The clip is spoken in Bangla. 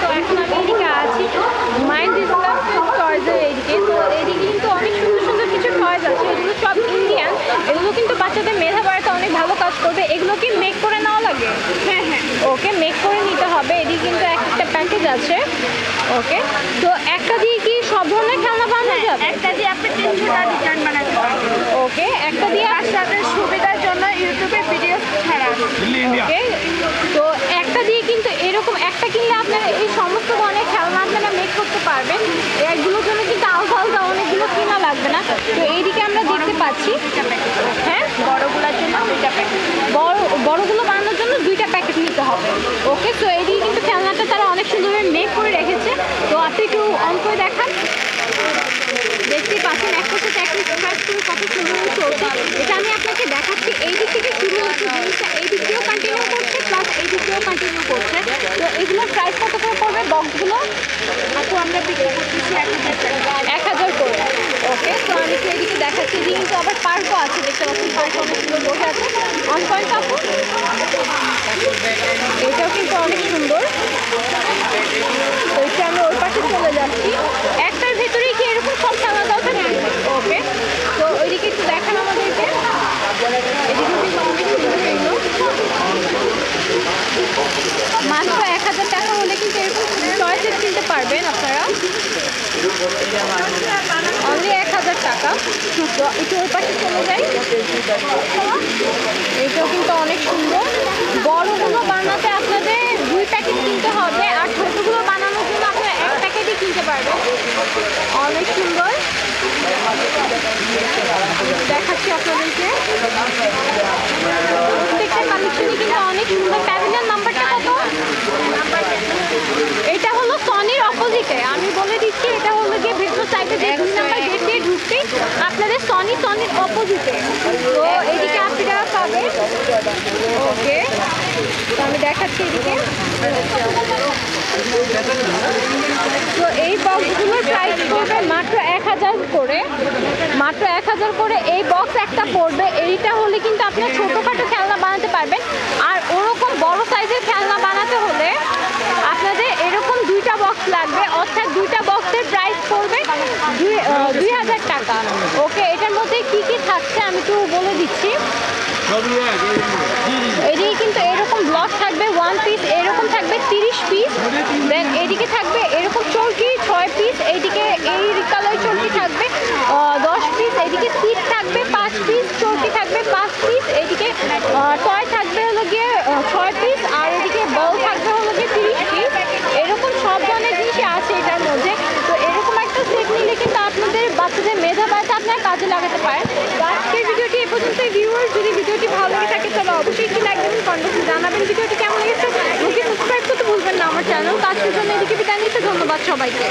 তো এখন আমি এদিকে আছি। মাইন্ড ডিসকাউন্টেড টয়েজের এদিকে। তো এদিকে কিন্তু অনেক সুন্দর সুন্দর কিছু টয়েজ আছে। এগুলো সব ইন্ডিয়ান এগুলো কিন্তু বাচ্চাদের মেধা বাড়াতে অনেক ভালো কাজ করবে। এগুলো কি মেক করে নেওয়া লাগে? হ্যাঁ হ্যাঁ। ওকে মেক করে নিতে হবে। এদিকে কিন্তু এক একটা প্যাকেজ আছে। ওকে তো একটা দিয়ে কি সব ধরনের খেলনা বানানো যাবে? একটা দিয়ে আপনি তিনশোটা ডিজাইন বানাতে পারবেন ওকে একটা দিয়ে বাচ্চাদের সুবিধার জন্য ইউটিউবে ভিডিও ছাড়া আছে। ওকে তো একটা দিয়ে কিন্তু একটা কিনলে আপনারা এই সমস্ত ধরনের খেলনা আপনারা মেক করতে পারবেন। এগুলোর জন্য কিন্তু আলাদা আলাদা অনেকগুলো কেনা লাগবে না। তো এইদিকে আমরা দেখতে পাচ্ছি। হ্যাঁ? বড়গুলোর জন্য দুইটা প্যাকেট বড় বড়গুলো বানানোর জন্য দুইটা প্যাকেট নিতে হবে ওকে তো এইদিকে কিন্তু খেলনাটা তারা অনেক সুন্দরভাবে মেক করে রেখেছে তো আপনি একটু অন করে দেখান দেখতেই পাচ্ছেন একটা সাথে একটা স্ক্র্যাচ করে কত সুন্দর চলছে এটা আমি আপনাকে দেখাচ্ছি এই দিক থেকে শুরু হচ্ছে জিনিসটা এই দিক দিয়েও কন্টিনিউ করছে প্লাস এই দিক দিয়েও কন্টিনিউ করছে তো এগুলোর প্রাইস কত করে পড়বে বক্সগুলো আপু আমরা বিক্রি করতেছি এক হাজার টাকা এক হাজার করে ওকে তো আমি একটু দেখাচ্ছি কিন্তু আবার পার্কও আছে, দেখতে পাচ্ছি পার্ক অনেক সুন্দর বসে আছে। অন পয়েন্ট কাপড় এটাও কিন্তু অনেক সুন্দর। তো এটা আমি ওই পাশে চলে যাচ্ছি। একটার ভেতরেই কি এরকম সব খেলা দাও ওকে তো ওইদিকে একটু দেখান আমাদেরকে। মাত্র এক হাজার টাকা হলে কিন্তু এরকম চয়েসেস কিনতে পারবেন আপনারা। টাকা। একটু ওই পাশে চলে যাই। এটাও কিন্তু অনেক সুন্দর। বড়গুলো বানাতে আপনাদের দুই প্যাকেট কিনতে হবে, আর ছোটোগুলো বানানোর জন্য আপনারা এক প্যাকেটই কিনতে পারবেন। অনেক সুন্দর। দেখাচ্ছি আপনাদেরকে প্রত্যেকটা কালেকশনই কিন্তু অনেক সুন্দর প্যাভিলিয়ন নাম্বারটা কত এটা হলো সনির অপোজিটে আমি বলে দিচ্ছি এটা হলো গিয়ে ভিক্টর সাইডে যে দুই নাম্বার গেট দিয়ে ঢুকতেই আপনাদের সনি সনির অপোজিটে তো এদিকে আশি টাকা পাবে। ওকে তো আমি দেখাচ্ছি এদিকে। তো এই বক্সগুলোর প্রাইস পড়বে মাত্র এক হাজার করে। মাত্র এক হাজার করে এই বক্স একটা পড়বে। এইটা হলে কিন্তু আপনার ছোটোখাটো খেলনা বানাতে পারবেন। আর ওরকম বড় সাইজের খেলনা বানাতে হলে আপনাদের এরকম দুইটা বক্স লাগবে অর্থাৎ দুইটা বক্সের প্রাইস পড়বে দুই আহ, দুই হাজার টাকা ওকে এটার মধ্যে থাকছে আমি একটু বলে দিচ্ছি। এদিকে কিন্তু এরকম ব্লক থাকবে ওয়ান পিস এরকম থাকবে তিরিশ পিস দেন এদিকে থাকবে এরকম চৌকি ছয় পিস এইদিকে এই কালার চরকি থাকবে দশ পিস এইদিকে সিট থাকবে পাঁচ পিস চরকি থাকবে পাঁচ পিস এইদিকে টয় থাকবে হলো গিয়ে আহ, ছয় পিস আর এদিকে বল থাকবে হলো গিয়ে তিরিশ পিস এরকম সব ধরনের জিনিসই আছে এটার মধ্যে তো এরকম একটা সেট নিলে কিন্তু আপনাদের বাচ্চাদের মেধা বাড়িতে আপনার কাজে লাগাতে পারেন আজকের ভিডিওটি এ পর্যন্ত ভিউয়ার যদি ভিডিওটি ভালো লেগে থাকে, তাহলে অবশ্যই একটি লাইক দেবেন কমেন্টে জানাবেন। ভিডিওটি কেমন লেগেছে? ওকে সাবস্ক্রাইব করতে ভুলবেন না আমার চ্যানেল কাজের জন্য এদিকে বিদায় নিতে ধন্যবাদ সবাইকে।